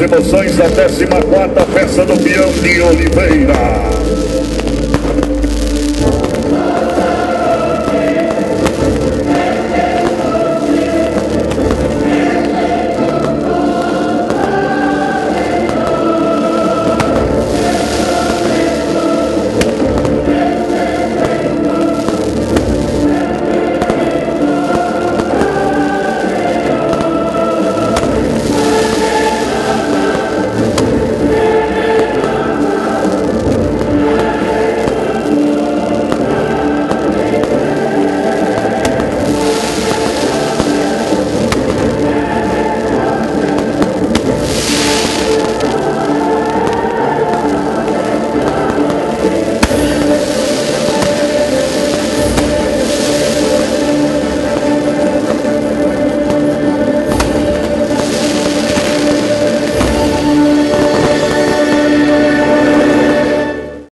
emoções, da 14 quarta festa do peão de Oliveira.